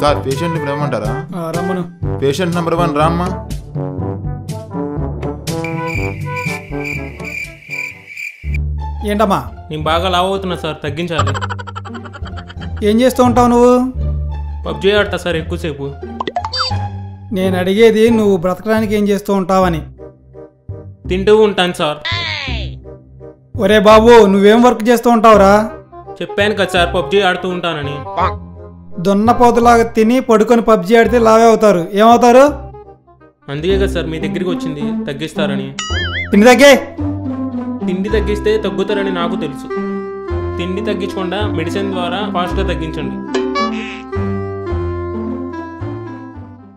Sir పేషెంట్ని పిలవమంటారా ఆ, రమ్మను. పేషెంట్ నెంబర్ వన్ రామ్మా. ఏంటమ్మా? నేను బాగా లావ్ అవుతున్నా సార్ తగ్గించాలి. ఏం చేస్తూ ఉంటావు నువ్వు? పబ్జీ ఆడతా సార్ ఎక్కువసేపు. నేను అడిగేది నువ్వు బ్రతకడానికి ఏం చేస్తూ ఉంటావని. తింటూ ఉంటాను సార్. ఒరే బాబు నువ్వేం వర్క్ చేస్తూ ఉంటావురా? చెప్పాను కదా సార్ పబ్జీ ఆడుతూ ఉంటానని. దున్నపోతులాగా తిని పడుకొని పబ్జి ఆడితే లావే అవుతారు. ఏమవుతారు? అందుకే కదా సార్ మీ దగ్గరికి వచ్చింది. తగ్గిస్తారని. తిని తగ్గే. తిండి తగ్గిస్తే తగ్గుతారని నాకు తెలుసు. తిండి తగ్గించకుండా మెడిసిన్ ద్వారా ఫాస్ట్గా తగ్గించండి.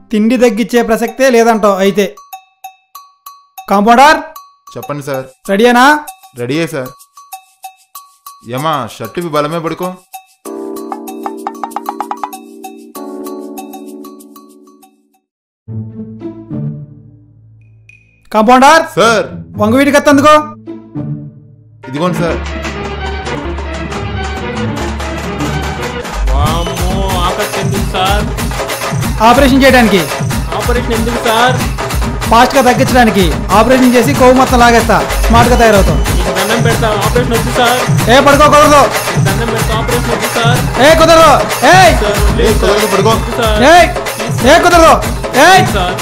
తిండి తగ్గించే ప్రసక్తే లేదంటావు అయితే. కాంపౌండర్? చెప్పండి సార్. రెడీయేనా? రెడీయే సార్. ఏమా షర్టువి బలమే పడుకో. కాంపౌండర్? సార్. వంగ వీటికి ఎత్తందుకో ఇదిగోండి సార్. వామ్మో ఆకలి ఎందుకు సార్? ఆపరేషన్ చేయడానికి. ఆపరేషన్ ఎందుకు సార్? ఫాస్ట్గా తగ్గించడానికి. ఆపరేషన్ చేసి కొవ్వు మొత్తం లాగేస్తా. స్మార్ట్గా తయారవుతాం. మీకు దండం పెడతా ఆపరేషన్ వద్దు సార్. ఏ పడుకోకూడదు మీకు దండం పెడతా ఆపరేషన్ వద్దు సార్. ఏ కుదరదు. సార్ ఏ సార్. పడుకో. వద్దు సార్. ఏయ్! ఏ కుదరదు. ఏయ్! సార్.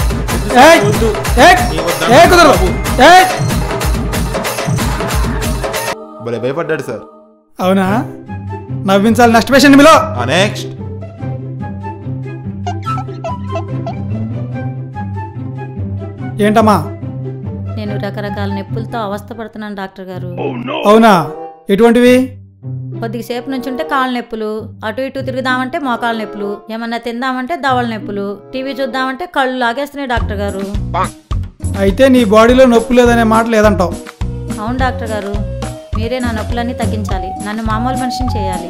భలే భయపడ్డాడు సార్. అవునా? నవ్వించాలి నెక్స్ట్ పేషెంట్ మీలో. నెక్స్ట్ ఏంటమ్మా? నేను రకరకాల నొప్పులతో అవస్థపడుతున్నాను డాక్టర్ గారు. అవునా? ఎటువంటివి? కొద్దిసేపు నుంచి ఉంటే కాళ్ళ నొప్పులు అటు ఇటు తిరుగుదామంటే మోకాళ్ళ నొప్పులు ఏమన్నా తిందామంటే దవల నొప్పులు టీవీ చూద్దామంటే కళ్ళు లాగేస్తున్నాయి డాక్టర్ గారు. అయితే నీ బాడీలో నొప్పి లేదనే మాట లేదంటావు. అవును డాక్టర్ గారు మీరే నా నొప్పులన్నీ తగ్గించాలి నన్ను మామూలు మనిషిని చేయాలి.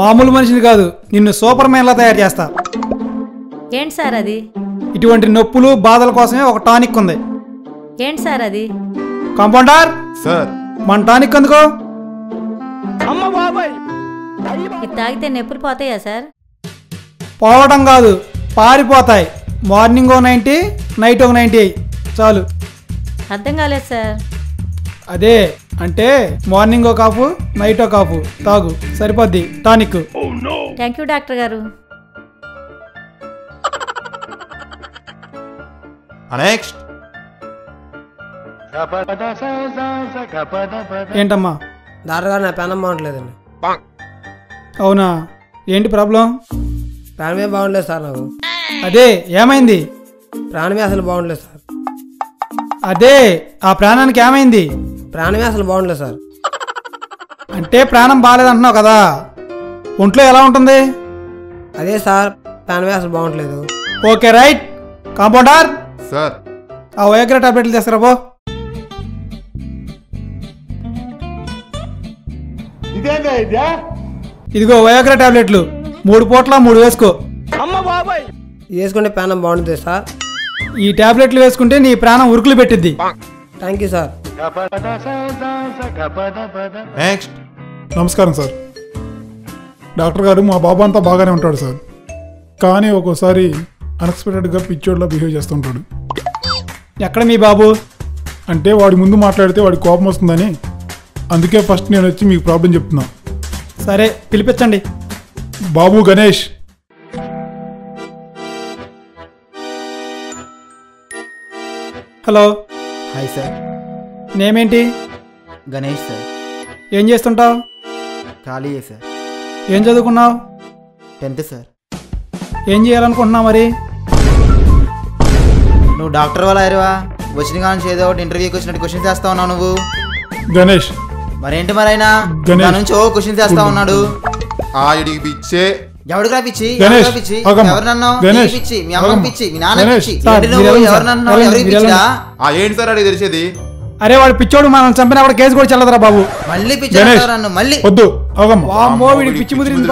మామూలు మనిషిని కాదు నిన్ను సూపర్ మ్యాన్లా తయారు చేస్తా. ఏంటి సార్ అది? ఇటువంటి నొప్పులు బాధల కోసమే ఒక టానిక్ ఉంది. ఏంటి సార్ అది? కాంపౌండర్! సార్. మన టానిక్ అందుకో ఇది తాగితే నొప్పులు పోతాయా సార్? పోవడం కాదు పారిపోతాయి. మార్నింగ్ ఓ నైంటీ నైట్ ఒక నైంటీ చాలు. అర్థం కాలేదు సార్. అదే అంటే మార్నింగ్ ఒక కాపు నైట్ ఒక కాపు తాగు సరిపోద్ది. టానిక్. థ్యాంక్ యూ డాక్టర్ గారు. నెక్స్ట్. ఏంటమ్మా? గారు నా ప్రాణం బాగుంటలేదండి అవునా? ఏంటి ప్రాబ్లం? ప్రాణమే బాగుండలేదు సార్ నాకు. అదే ఏమైంది? ప్రాణమే అసలు బాగుండలేదు సార్. అదే ఆ ప్రాణానికి ఏమైంది? ప్రాణమే అసలు బాగుండలేదు సార్. అంటే ప్రాణం బాగాలేదంటున్నావు కదా? ఒంట్లో ఎలా ఉంటుంది? అదే సార్ ప్రాణమే అసలు బాగుంటలేదు ఓకే రైట్. కాంపౌండర్? సార్. ఆ వయోగ్ర టాబ్లెట్లు తీసుకురా పో. ఇదిగో వయోగ్ర టాబ్లెట్లు. మూడు పూట్ల మూడు వేసుకో. ఇది వేసుకుంటే ప్రాణం బాగుంటుంది సార్. ఈ టాబ్లెట్లు వేసుకుంటే నీ ప్రాణం ఉరుకులు పెట్టిద్ది. Thank you sir. నెక్స్ట్ నమస్కారం సార్. డాక్టర్ గారు మా బాబు అంతా బాగానే ఉంటాడు సార్. కానీ ఒక్కోసారి అన్ఎక్స్పెక్టెడ్గా పిచ్చోడ్లా బిహేవ్ చేస్తుంటాడు ఎక్కడ మీ బాబు? అంటే వాడి ముందు మాట్లాడితే వాడి కోపం వస్తుందని అందుకే ఫస్ట్ నేను వచ్చి మీకు ప్రాబ్లం చెప్తున్నా. సరే పిలిపించండి. బాబు Ganesh. Hello. Hi sir. నేమేంటి? Ganesh sir. ఏం చేస్తుంటావు? ఖాళీయే సార్. ఏం చదువుకున్నావు? Tenth sir. ఏం చేయాలనుకుంటున్నావు మరి? నువ్వు డాక్టర్ వాళ్ళ అయ్యవా? వచ్చిన కానీ ఏదో ఒకటి ఇంటర్వ్యూకి వచ్చినట్టు క్వశ్చన్స్ వేస్తా ఉన్నావు నువ్వు. గణేష్ మరేంటి మరైనా? గణేష్. నుంచి ఓ క్వశ్చన్స్ వేస్తా ఉన్నాడు. ఆ ఇడికి పిచ్చే? ఎవడికి రాపిచ్చి గణేష్, పిచ్చి? ఆగమ్మా. ఎవరినన్నావు గణేష్, పిచ్చి మీ అమ్మ ఆగమ్మా. పిచ్చి మీ నాన్న గణేష్, పిచ్చి. సార్, ఏంటి నువ్వు? మీరు వెళ్ళండి సార్, ఎవరినన్నావు వెళ్ళండి, ఎవరికి మీరు పిచ్చిరా? ఆ ఏంటి సార్ తెలిసేది? అరే వాడు పిచ్చోడు మనం చంపినా కేసు కూడా చెల్లదురా బాబు. మళ్ళీ పిచ్చి గణేష్ నన్ను? మళ్ళీ. వద్దు వామ్మో పిచ్చి ముదిరింది.